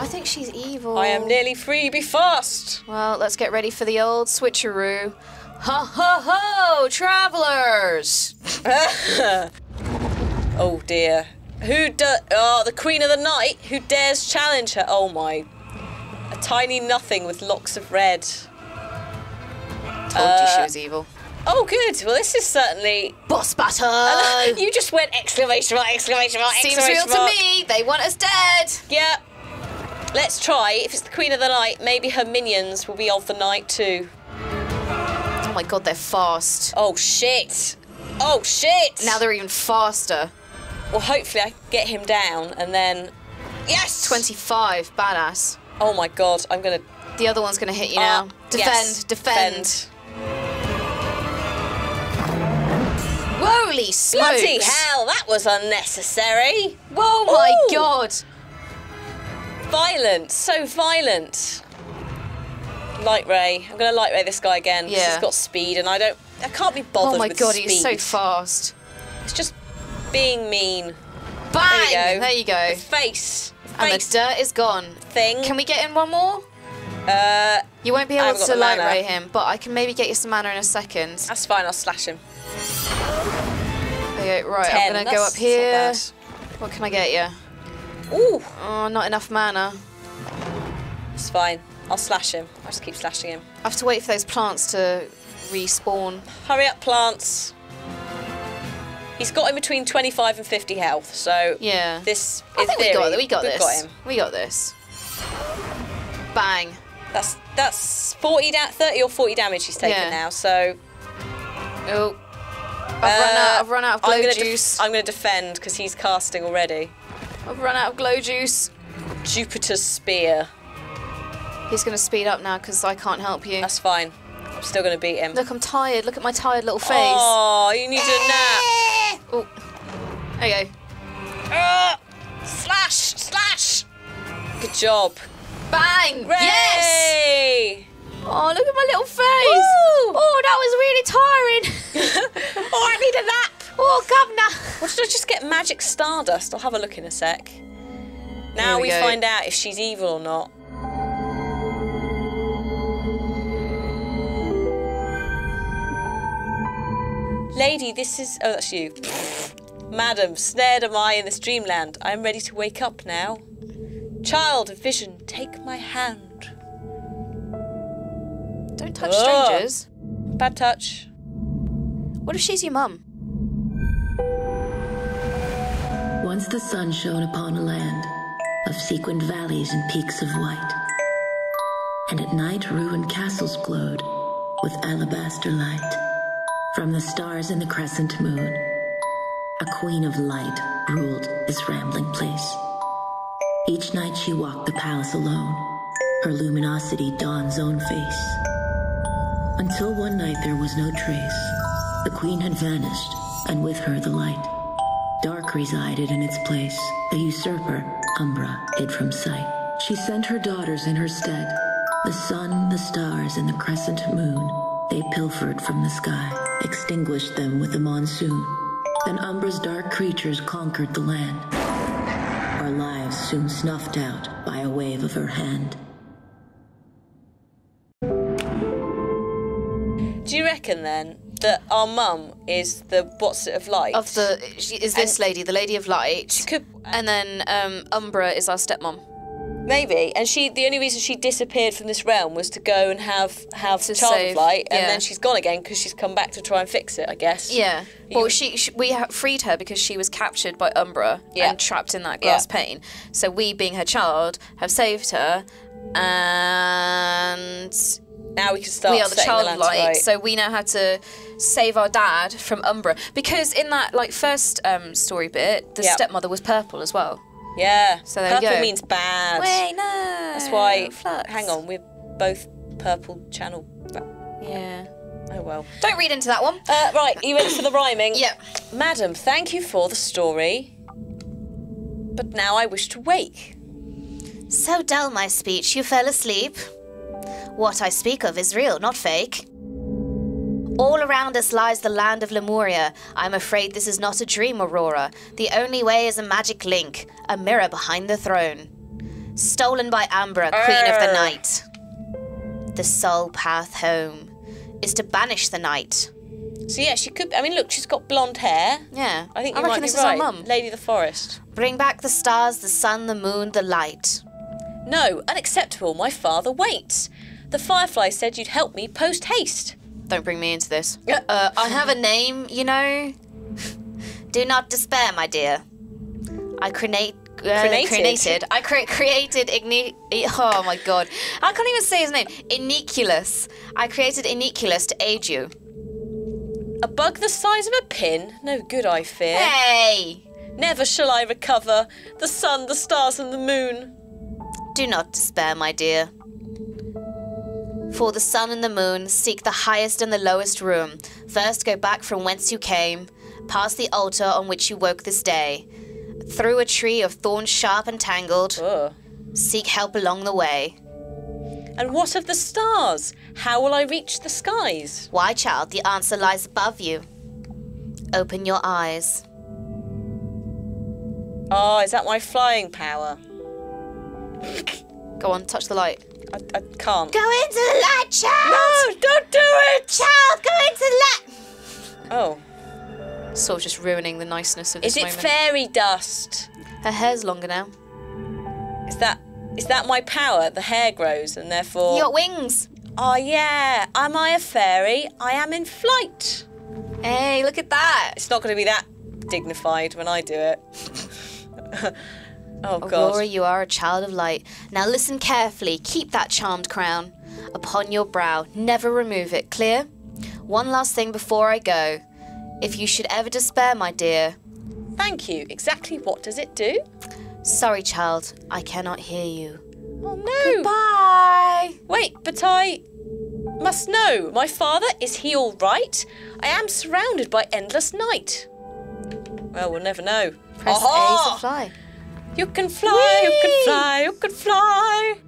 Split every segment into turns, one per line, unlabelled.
I think she's evil.
I am nearly free. Be fast.
Well, let's get ready for the old switcheroo. Ho ho ho, travelers!
Oh dear. Who do? Oh, the Queen of the Night. Who dares challenge her? Oh my. A tiny nothing with locks of red.
Told you she uh, was evil.
Oh, good. Well, this is certainly.
Boss battle!
you just went exclamation mark, exclamation mark,
Seems
exclamation
real to me. They want us dead.
Yeah. Let's try. If it's the Queen of the Night, maybe her minions will be of the night too.
Oh my god, they're fast.
Oh shit. Oh shit.
Now they're even faster.
Well, hopefully I get him down and then. Yes.
25, badass.
Oh my god. I'm gonna.
The other one's gonna hit you
Uh,
now. Defend,
yes,
defend. Holy smokes!
Bloody hell, that was unnecessary.
Whoa, my god!
Violent, so violent. Light ray. I'm gonna light ray this guy again.
Yeah.
He's got speed, and I don't. I can't be bothered
Oh my
with
god,
speed.
he's so fast.
It's just being mean.
Bang!
There you go.
There you go.
The face. The
And the dirt is gone.
thing.
Can we get in one more?
Uh,
You won't be able to light
mana.
ray him, but I can maybe get you some mana in a second.
that's fine. I'll slash him.
Okay, right,
Ten.
I'm gonna go up here. What can I get you?
Ooh,
Oh, not enough mana.
it's fine. I'll slash him. I'll just keep slashing him.
I have to wait for those plants to respawn.
Hurry up, plants. He's got in between 25 and 50 health, so
Yeah.
this
I think
theory,
we got, we got
we've
this.
got him.
We got this. Bang.
That's that's 40 da- 30 or 40 damage he's taken
Yeah.
now. So
Oh. I've run
uh,
out. I've run out of
I'm gonna
juice.
I'm going to defend because he's casting already.
I've run out of glow juice.
Jupiter's spear.
He's gonna speed up now because I can't help you.
That's fine. I'm still going to beat him.
Look, I'm tired. Look at my tired little face.
Oh, you need a nap.
Oh. There you go.
Ah, slash, slash. Good job.
Bang! Yes! Oh, look at my little face.
Woo!
Oh, that was really tiring.
oh, I need a nap.
Oh, governor.
Or should I just get magic stardust? I'll have a look in a sec. Now
we
we, find out if she's evil or not. Lady, this is. Oh, that's you. Madam, snared am I in this dreamland. I am ready to wake up now. Child of vision, take my hand.
Don't touch
Ugh.
strangers.
Oh, bad touch.
What if she's your mum?
Once the sun shone upon a land of sequined valleys and peaks of white. And at night ruined castles glowed with alabaster light. From the stars and the crescent moon, a queen of light ruled this rambling place. Each night she walked the palace alone, her luminosity dawn's own face. Until one night there was no trace. The queen had vanished, and with her the light. Dark resided in its place. The usurper, Umbra, hid from sight. She sent her daughters in her stead. The sun, the stars, and the crescent moon. They pilfered from the sky, extinguished them with the monsoon. Then Umbra's dark creatures conquered the land. Our lives soon snuffed out by a wave of her hand.
Do you reckon then that our mum is the what's it of light?
Of the she, is this
And-
lady, the Lady of Light,
could
and then um, Umbra is our stepmom.
maybe, and she the only reason she disappeared from this realm was to go and have have
To
child
save-
of light, and
yeah.
then she's gone again because she's come back to try and fix it. I guess.
Yeah. Well, she, she we freed her because she was captured by Umbra
Yeah.
and trapped in that glass
Yeah.
pane. So we, being her child, have saved her, and
Now we can start.
we are the
setting
child
the
of
land to
light.
right.
So we know how to save our dad from Umbra because in that like first um, story bit, the
Yeah.
stepmother was purple as well.
yeah.
So there you
purple
go.
means bad.
Wait, no.
That's why.
Flux.
Hang on, we're both purple channel.
Yeah.
Oh well.
Don't read into that one.
Uh, right, you ready for the rhyming?
Yep.
Madam, thank you for the story. But now I wish to wake.
So dull, my speech, you fell asleep. What I speak of is real, not fake. All around us lies the land of Lemuria. I'm afraid this is not a dream, Aurora. The only way is a magic link, a mirror behind the throne.
stolen by Umbra, Queen of the Night. The sole path home is to banish the night.
So yeah, she could. I mean, look, she's got blonde hair.
Yeah,
I think
I
you
reckon
might
this
be
is
right.
our mum.
Lady of the Forest.
Bring back the stars, the sun, the moon, the light.
No, unacceptable. My father waits. The Firefly said you'd help me post haste.
Don't bring me into this. Uh, I have a name, you know. Do not despair, my dear. I create. Uh,
Created?
created. I cre- created Igni. Oh my god. I can't even say his name. Iniculus. I created Iniculus to aid you.
A bug the size of a pin? No good, I fear.
Hey!
Never shall I recover the sun, the stars, and the moon.
Do not despair, my dear. For the sun and the moon seek the highest and the lowest room. First go back from whence you came, past the altar on which you woke this day, through a tree of thorns sharp and tangled.
Ugh.
Seek help along the way.
And what of the stars? How will I reach the skies?
Why, child, the answer lies above you. Open your eyes.
Oh, is that my flying power?
Go on, touch the light.
I, I can't.
Go into the light, child!
No, don't do it!
Child, go into the light!
Oh,
Sort of just ruining the niceness of this
is it
moment.
fairy dust?
Her hair's longer now.
Is that is that my power? The hair grows and therefore.
You got wings.
Oh yeah, am I a fairy? I am in flight.
Hey, look at that.
It's not going to be that dignified when I do it. oh god.
Aurora, you are a child of light. Now listen carefully. Keep that charmed crown upon your brow. Never remove it. Clear? One last thing before I go. If you should ever despair, my dear.
Thank you. Exactly what does it do?
Sorry, child. I cannot hear you.
Oh no.
Bye.
Wait, but I must know. My father, is he all right? I am surrounded by endless night. Well, we'll never know.
Press
Aha!
A to fly.
You can fly, you can fly, you can fly.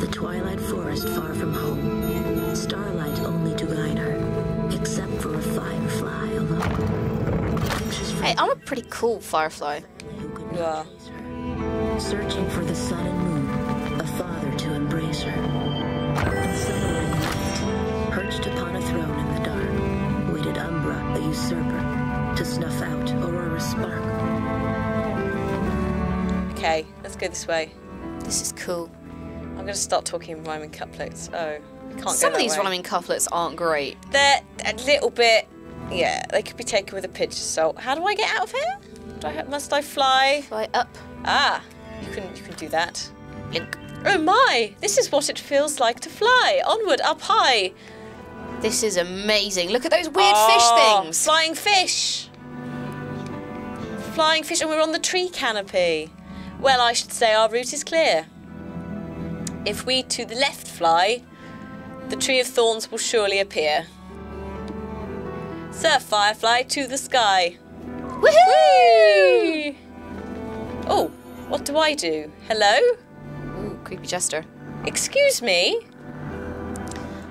The twilight forest far from home. Starlight only to guide her, except for a firefly alone.
Hey, I'm a pretty cool firefly.
who could
You
not
are.
raise her. Searching for the sun
Okay, let's go this way.
This is cool.
I'm going to start talking rhyming couplets. Oh, I can't
Some of these
way.
rhyming couplets aren't great.
They're a little bit, yeah, they could be taken with a pinch of salt. How do I get out of here? Do I, must I fly?
Fly up.
Ah, you can you can do that.
Blink.
Oh my! This is what it feels like to fly onward, up high.
This is amazing. Look at those weird
Oh,
fish things.
Flying fish. Flying fish, and we're on the tree canopy. Well, I should say our route is clear. If we to the left fly, the tree of thorns will surely appear. Sir Firefly to the sky.
Woohoo!
Whee! Oh, what do I do? Hello?
Ooh, creepy jester.
Excuse me?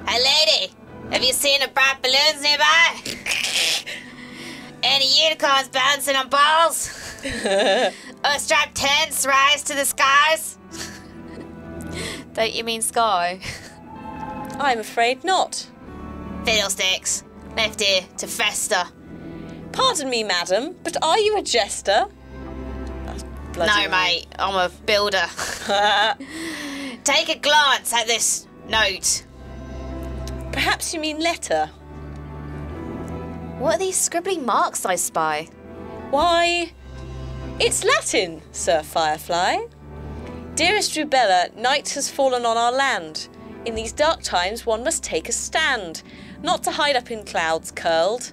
Hey, lady, have you seen the bright balloons nearby? Any unicorns bouncing on balls? or striped tents rise to the skies? Don't you mean sky?
I'm afraid not.
Fiddlesticks, left here to fester.
Pardon me, madam, but are you a jester? Oh,
no,
rude.
mate, I'm a builder. Take a glance at this note.
Perhaps you mean letter.
What are these scribbling marks I spy?
Why, it's Latin, Sir Firefly. Dearest Rubella, night has fallen on our land. In these dark times, one must take a stand, not to hide up in clouds curled,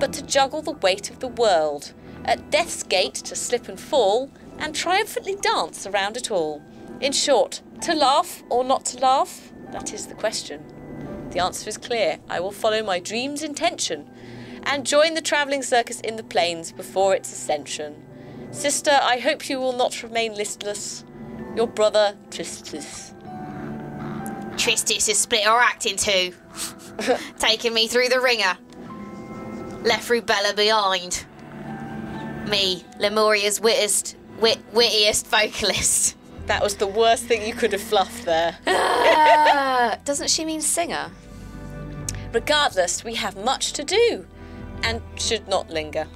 but to juggle the weight of the world. At death's gate, to slip and fall, and triumphantly dance around it all. In short, to laugh or not to laugh? That is the question. The answer is clear. I will follow my dream's intention and join the travelling circus in the plains before its ascension. Sister, I hope you will not remain listless. Your brother, Tristis.
Tristis is split our act in two, taking me through the ringer. Left Rubella behind. Me, Lemuria's wittiest, wit, wittiest vocalist.
That was the worst thing you could have fluffed there.
Uh, doesn't she mean singer?
Regardless, we have much to do and should not linger.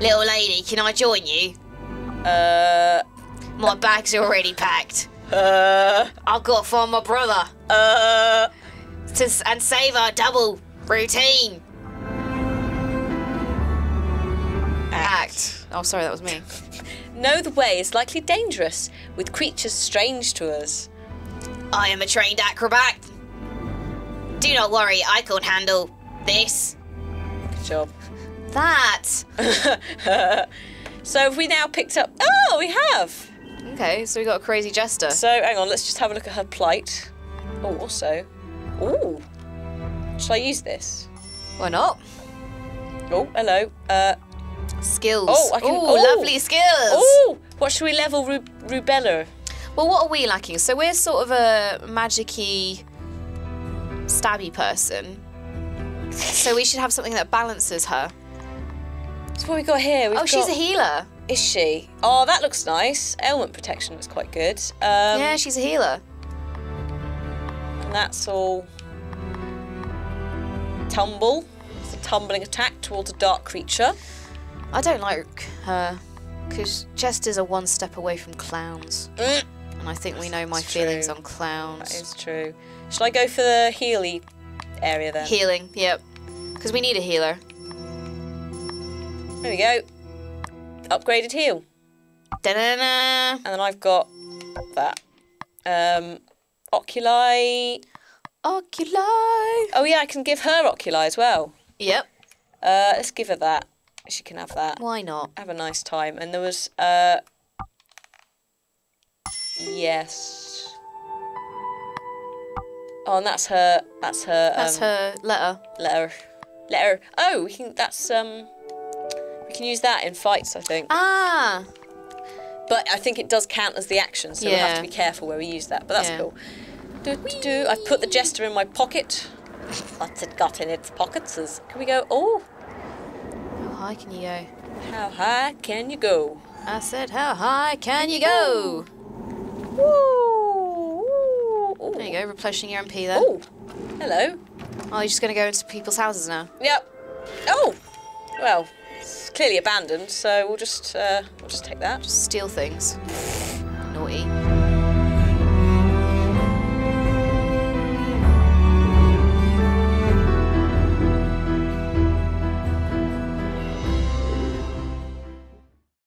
Little lady, can I join you?
Uh,
My bag's already packed.
uh,
I've got to find my brother
uh.
to, and save our double routine.
Act. Oh, sorry, that was me.
Know the way is likely dangerous, with creatures strange to us.
I am a trained acrobat. Do not worry, I can handle this.
Good job.
That.
So have we now picked up? Oh, we have.
Okay, so we got a crazy jester.
So hang on, let's just have a look at her plight. Oh, also, ooh, shall I use this?
Why not?
Oh, hello. Uh,
Skills.
Oh, I can-
Ooh,
oh.
lovely skills.
oh, what should we level Ru- Rubella?
Well, what are we lacking? So we're sort of a magic-y, stabby person. So we should have something that balances her.
So what we got here? We've
oh, she's
got-
a healer.
Is she? Oh, that looks nice. Ailment protection looks quite good. Um,
yeah, she's a healer.
And that's all. Tumble. It's a tumbling attack towards a dark creature.
I don't like her because jesters are one step away from clowns,
Mm,
and I think we know my feelings
true.
on
that
clowns.
is true. Shall I go for the Healy area then?
Healing, yep. Because we need a healer.
There we go. Upgraded heal.
Da-da-da.
And then I've got that. Um, oculi.
Oculi.
Oh yeah, I can give her oculi as well.
Yep.
Uh, let's give her that. She can have that.
Why not?
Have a nice time. And there was uh, yes. Oh, and that's her. That's her.
That's
um,
her letter.
letter. Letter. Oh, we can. That's um. Can use that in fights, I think.
Ah.
But I think it does count as the action, so we'll have to be careful where we use that. But that's
Yeah.
cool. Do, do, do. I've put the jester in my pocket. What's it got in its pockets? Is- Can we go? Oh,
How high can you go?
how high can you go?
I said, how high can you go?
Woo! Ooh.
There you go, replenishing your MP there.
Oh, hello.
Oh, you're just going to go into people's houses now.
Yep. Oh, well, it's clearly abandoned, so we'll just uh, we'll just take that.
Just steal things.